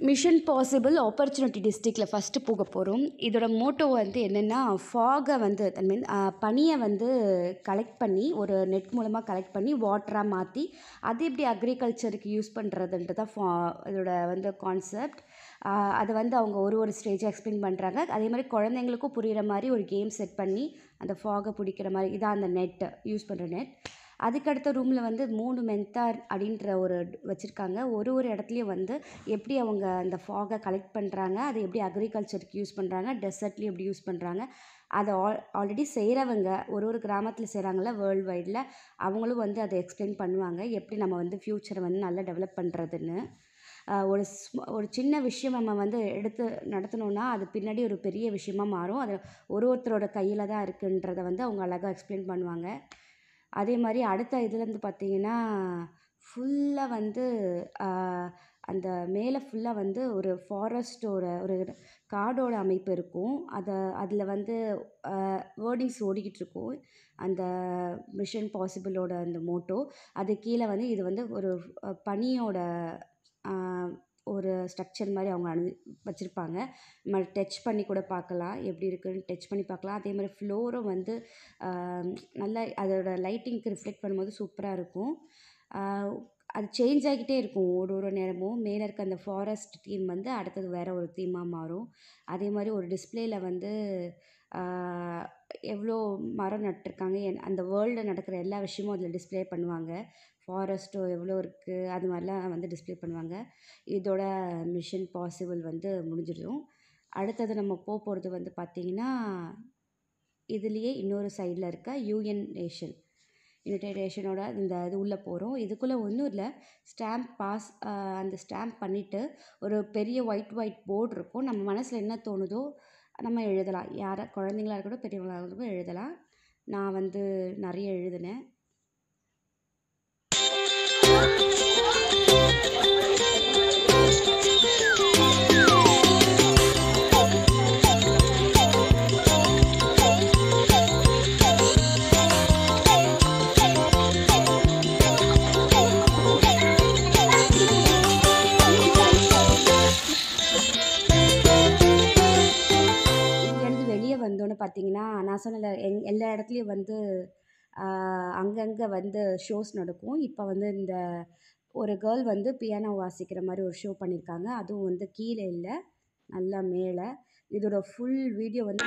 Mission possible opportunity டிஸ்ட்ரிக்டில் first போக போகிறோம் இதோட மோட்டோ வந்து என்னென்னா ஃபாகை வந்து ஐ மீன் பனியை வந்து கலெக்ட் பண்ணி ஒரு நெட் மூலமாக கலெக்ட் பண்ணி வாட்டராக மாற்றி அது எப்படி அக்ரிகல்ச்சருக்கு யூஸ் பண்ணுறதுன்றது தான் ஃபா இதோட வந்து கான்செப்ட் அதை வந்து அவங்க ஒரு ஒரு ஸ்டேஜாக எக்ஸ்பிளைன் பண்ணுறாங்க அதே மாதிரி குழந்தைங்களுக்கும் புரிகிற மாதிரி ஒரு கேம் செட் பண்ணி அந்த ஃபாகை பிடிக்கிற மாதிரி இதான் அந்த நெட்டு யூஸ் பண்ணுற நெட் அதுக்கடுத்த ரூமில் வந்து மூணு மென்தார் அப்படின்ற ஒரு வச்சுருக்காங்க. ஒரு ஒரு இடத்துலையும் வந்து எப்படி அவங்க அந்த ஃபாகை கலெக்ட் பண்ணுறாங்க அதை எப்படி அக்ரிகல்ச்சருக்கு யூஸ் பண்ணுறாங்க டெசர்ட்லேயும் எப்படி யூஸ் பண்ணுறாங்க அதை ஆல் ஆல்ரெடி செய்கிறவங்க ஒரு ஒரு கிராமத்தில் செய்கிறாங்கள வேர்ல்டு வைடில் அவங்களும் வந்து அதை எக்ஸ்பிளைன் பண்ணுவாங்க. எப்படி நம்ம வந்து ஃப்யூச்சரை வந்து நல்லா டெவலப் பண்ணுறதுன்னு ஒரு ஸ்ம ஒரு சின்ன விஷயம் நம்ம வந்து எடுத்து நடத்தினோன்னா அது பின்னாடி ஒரு பெரிய விஷயமா மாறும். அது ஒரு ஒருத்தரோட கையில் தான் இருக்குன்றதை வந்து அவங்க அழகாக எக்ஸ்பிளைன் பண்ணுவாங்க. அதே மாதிரி அடுத்த இதுலேருந்து பார்த்தீங்கன்னா ஃபுல்லாக வந்து அந்த மேலே ஃபுல்லாக வந்து ஒரு ஃபாரஸ்ட்டோட ஒரு காடோட அமைப்பு இருக்கும். அதை அதில் வந்து வேர்டிங்ஸ் ஓடிக்கிட்டு இருக்கும். அந்த மிஷன் பாசிபிளோட அந்த மோட்டோ அது கீழே வந்து இது வந்து ஒரு பனியோட ஸ்ட்ரக்சர் மாதிரி அவங்க அணு வச்சுருப்பாங்க. நம்ம டச் பண்ணி கூட பார்க்கலாம். எப்படி இருக்குன்னு டச் பண்ணி பார்க்கலாம். அதே மாதிரி ஃப்ளோரும் வந்து நல்லா அதோடய லைட்டிங்க்கு ரிஃப்ளெக்ட் பண்ணும்போது சூப்பராக இருக்கும். அது சேஞ்ச் ஆகிக்கிட்டே இருக்கும். ஒரு ஒரு நேரமும் மேலே இருக்க அந்த ஃபாரஸ்ட் தீம் வந்து அடுத்தது வேறு ஒரு தீமாக மாறும். அதே மாதிரி ஒரு டிஸ்பிளேயில் வந்து எவ்வளோ மரம் நட்டிருக்காங்க அந்த வேர்ல்டில் நடக்கிற எல்லா விஷயமும் அதில் டிஸ்பிளே பண்ணுவாங்க. ஃபாரஸ்ட்டோ எவ்வளோ இருக்குது அது மாதிரிலாம் வந்து டிஸ்பிளே பண்ணுவாங்க. இதோட மிஷன் பாசிபிள் வந்து முடிஞ்சிடும். அடுத்தது நம்ம போக போகிறது வந்து பார்த்திங்கன்னா இதுலேயே இன்னொரு சைடில் இருக்க யூஎன் நேஷன் இன்விடேஷனோட இந்த இது உள்ளே போகிறோம் இதுக்குள்ளே ஒன்றும் இல்லை. ஸ்டாம்ப் பாஸ் அந்த ஸ்டாம்ப் பண்ணிவிட்டு ஒரு பெரிய ஒயிட் ஒயிட் போர்டு இருக்கும். நம்ம மனசில் என்ன தோணுதோ நம்ம எழுதலாம். யாரை குழந்தைங்களா இருக்கட்டும் பெரியவங்களாக இருக்கட்டும் எழுதலாம். நான் வந்து நிறைய எழுதினேன். பார்த்தீங்கன்னா நான் சொன்னல எங் எல்லா இடத்துலையும் வந்து அங்கங்கே வந்து ஷோஸ் நடக்கும். இப்போ வந்து இந்த ஒரு கேர்ள் வந்து பியானோ வாசிக்கிற மாதிரி ஒரு ஷோ பண்ணியிருக்காங்க அதுவும் வந்து கீழே இல்லை நல்லா மேலே. இதோட ஃபுல் வீடியோ வந்து